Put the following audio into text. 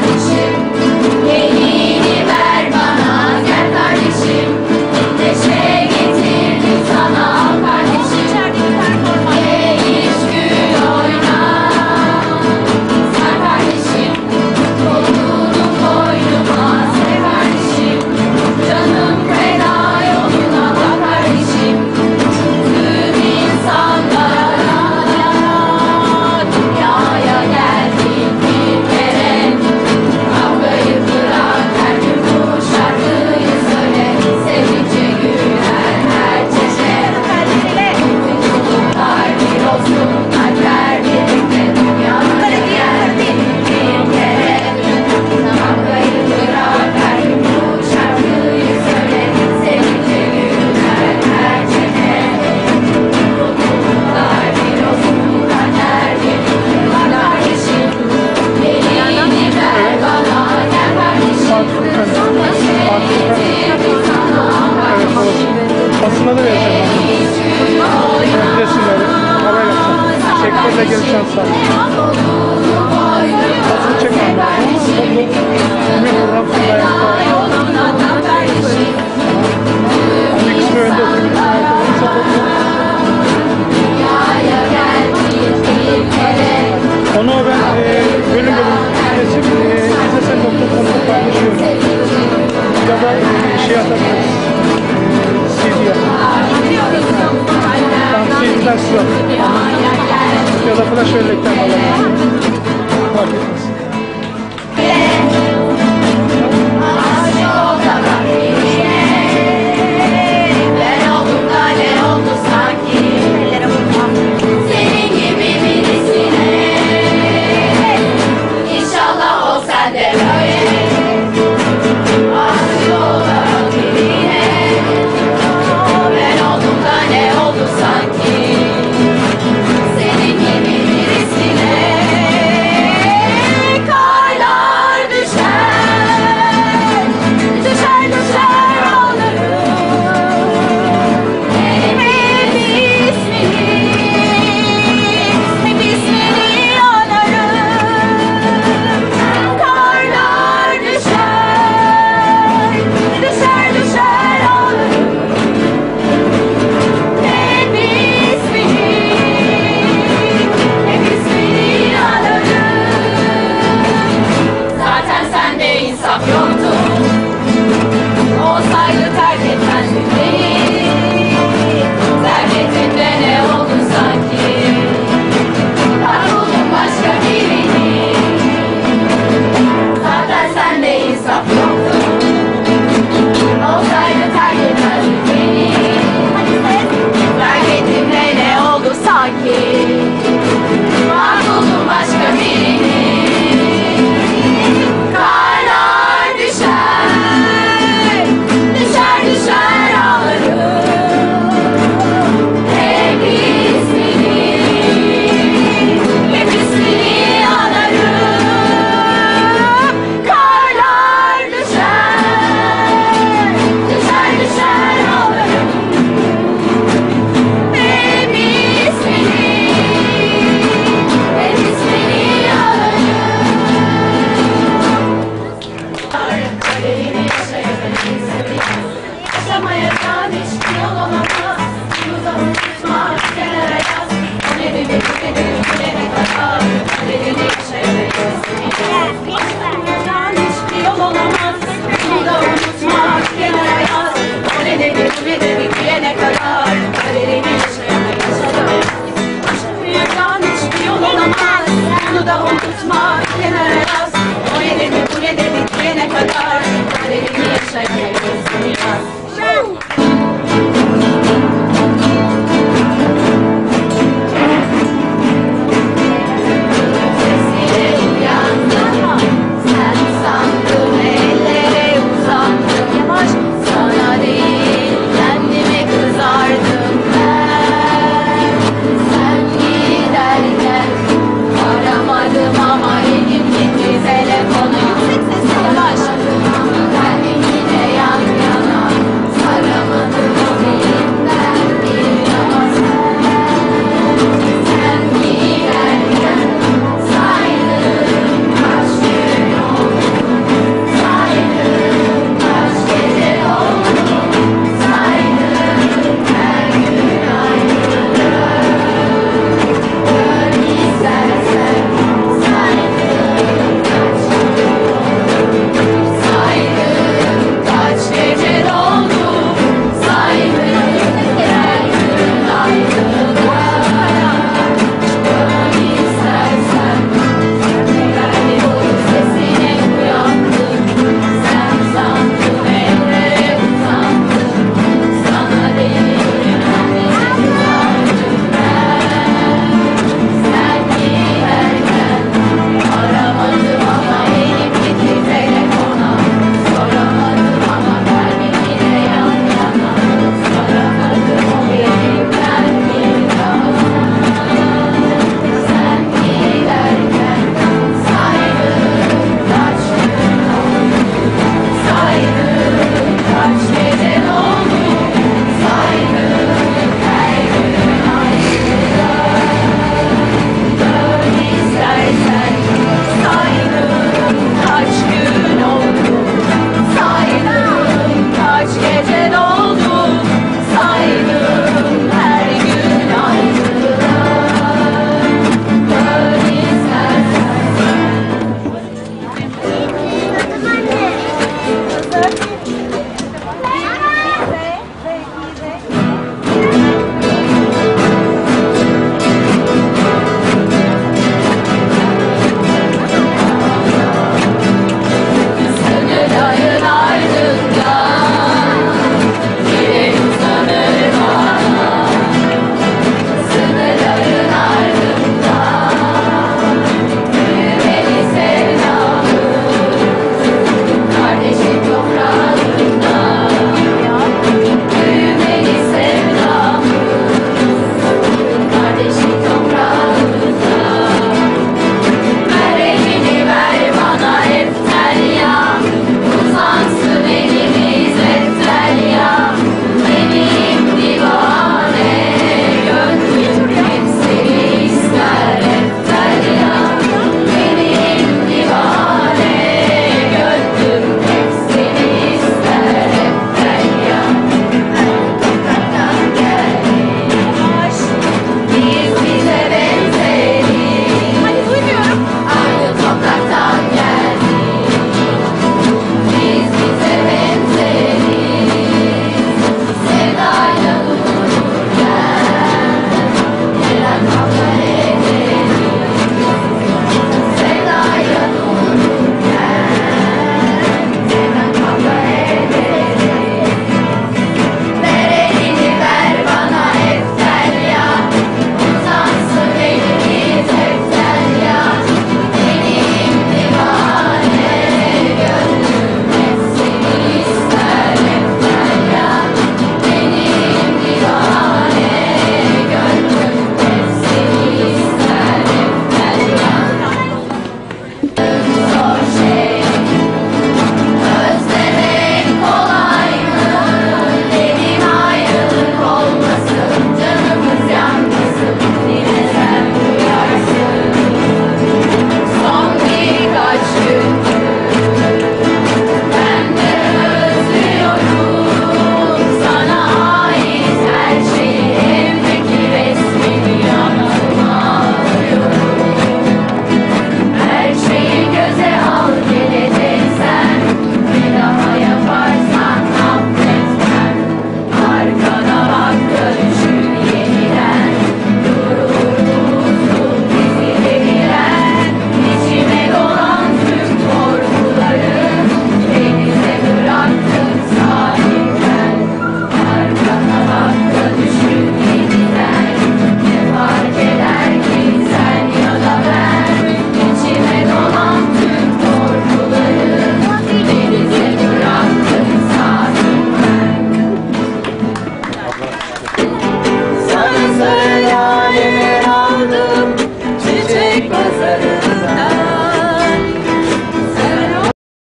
hardship. elle gelişen sağ. Basını çekmem lazım.